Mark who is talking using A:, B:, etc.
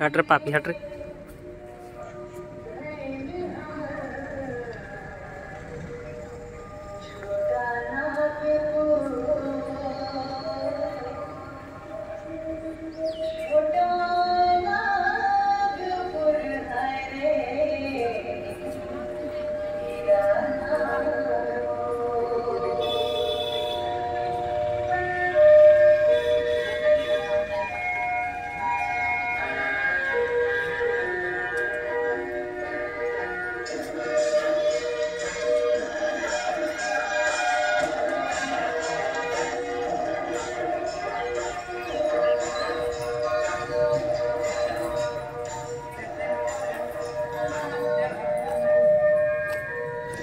A: हट रे पापी हट रे